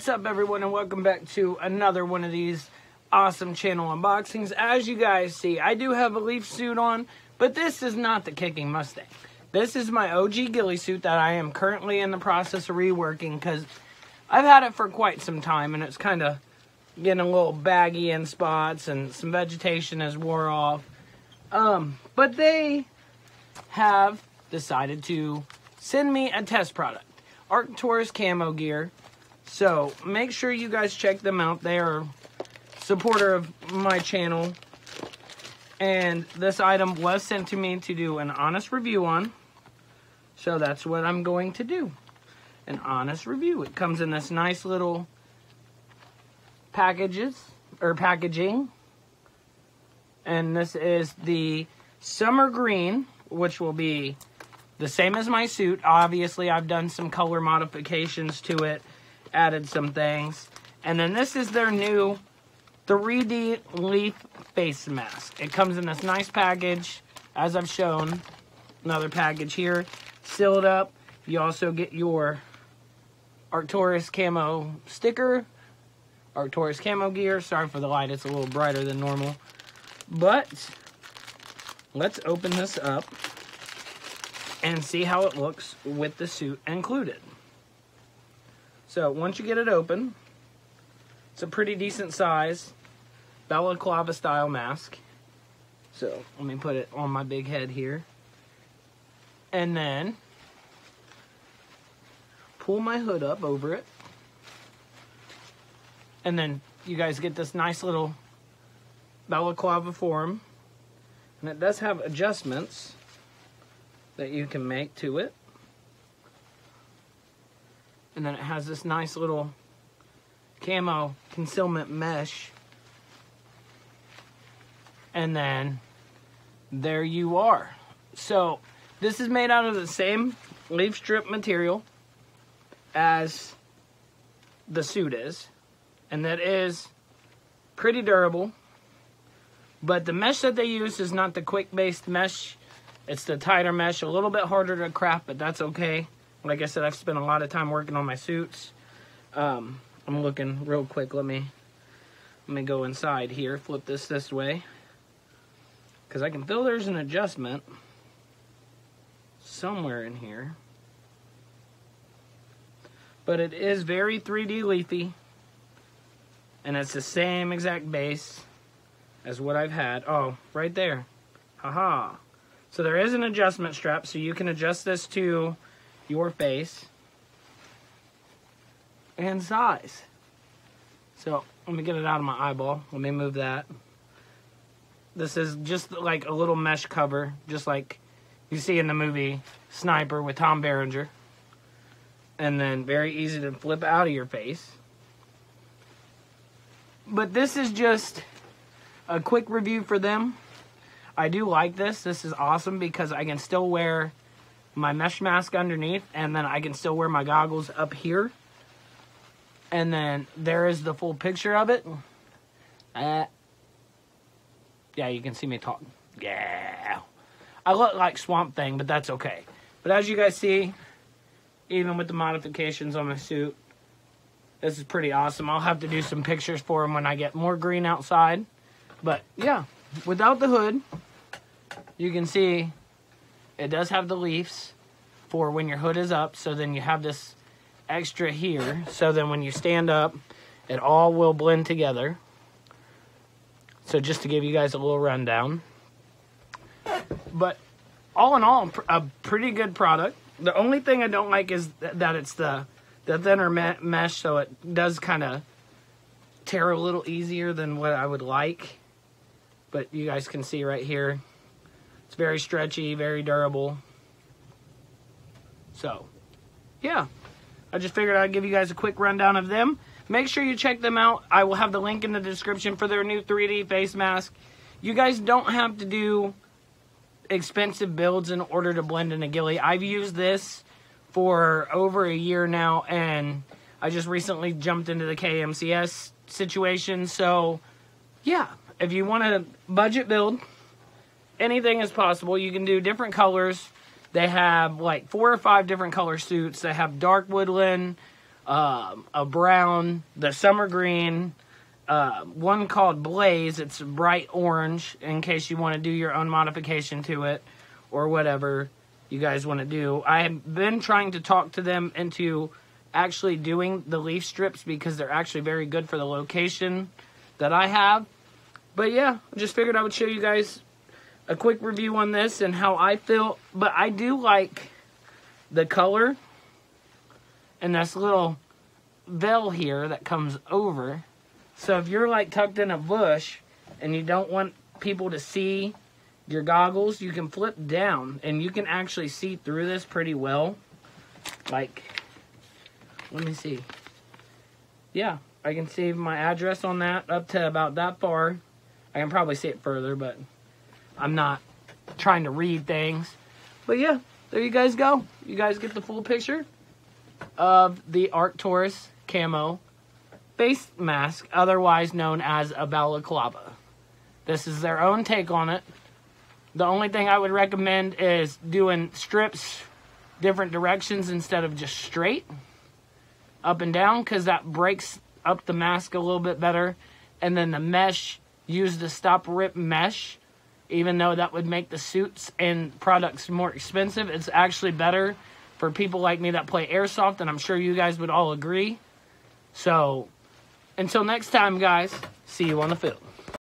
What's up, everyone, and welcome back to another one of these awesome channel unboxings. As you guys see, I do have a Leaf suit on, but this is not the Kicking Mustang. This is my OG ghillie suit that I am currently in the process of reworking because I've had it for quite some time, and it's kind of getting a little baggy in spots, and some vegetation has wore off. Um, but they have decided to send me a test product. Arcturus camo gear. So make sure you guys check them out. They are supporter of my channel. And this item was sent to me to do an honest review on. So that's what I'm going to do. An honest review. It comes in this nice little packages or packaging. And this is the summer green, which will be the same as my suit. Obviously, I've done some color modifications to it, added some things. And then this is their new 3D leaf face mask. It comes in this nice package, as I've shown. Another package here, sealed up. You also get your Arcturus camo sticker, Arcturus camo gear. Sorry for the light, it's a little brighter than normal. But, let's open this up and see how it looks with the suit included. So once you get it open, it's a pretty decent size balaclava style mask. So let me put it on my big head here. And then pull my hood up over it. And then you guys get this nice little balaclava form. And it does have adjustments that you can make to it. And then it has this nice little camo concealment mesh. And then there you are. So this is made out of the same leaf strip material as the suit is. And that is pretty durable. But the mesh that they use is not the quick based mesh it's the tighter mesh, a little bit harder to craft, but that's okay. Like I said, I've spent a lot of time working on my suits. Um, I'm looking real quick. Let me let me go inside here. Flip this this way, because I can feel there's an adjustment somewhere in here. But it is very 3D leafy, and it's the same exact base as what I've had. Oh, right there. Haha. -ha. So there is an adjustment strap, so you can adjust this to your face and size. So let me get it out of my eyeball. Let me move that. This is just like a little mesh cover, just like you see in the movie Sniper with Tom Berenger. And then very easy to flip out of your face. But this is just a quick review for them. I do like this. This is awesome because I can still wear my mesh mask underneath and then I can still wear my goggles up here. And then there is the full picture of it. Uh, yeah, you can see me talking. Yeah. I look like Swamp Thing, but that's okay. But as you guys see, even with the modifications on my suit, this is pretty awesome. I'll have to do some pictures for them when I get more green outside. But yeah, without the hood, you can see it does have the leaves for when your hood is up. So then you have this extra here. So then when you stand up, it all will blend together. So just to give you guys a little rundown. But all in all, a pretty good product. The only thing I don't like is that it's the, the thinner mesh, so it does kind of tear a little easier than what I would like. But you guys can see right here, it's very stretchy, very durable. So, yeah. I just figured I'd give you guys a quick rundown of them. Make sure you check them out. I will have the link in the description for their new 3D face mask. You guys don't have to do expensive builds in order to blend in a ghillie. I've used this for over a year now, and I just recently jumped into the KMCS situation. So, yeah, if you want a budget build, anything is possible. You can do different colors. They have like four or five different color suits. They have dark woodland, um, a brown, the summer green, uh, one called Blaze. It's bright orange in case you want to do your own modification to it or whatever you guys want to do. I have been trying to talk to them into actually doing the leaf strips because they're actually very good for the location that I have. But yeah, just figured I would show you guys a quick review on this and how I feel. But I do like the color and this little veil here that comes over. So if you're like tucked in a bush and you don't want people to see your goggles, you can flip down and you can actually see through this pretty well. Like, let me see. Yeah, I can see my address on that up to about that far. I can probably see it further, but I'm not trying to read things. But yeah, there you guys go. You guys get the full picture of the Arcturus camo face mask, otherwise known as a balaclava. This is their own take on it. The only thing I would recommend is doing strips different directions instead of just straight up and down because that breaks up the mask a little bit better. And then the mesh, use the stop rip mesh. Even though that would make the suits and products more expensive, it's actually better for people like me that play airsoft, and I'm sure you guys would all agree. So, until next time, guys, see you on the field.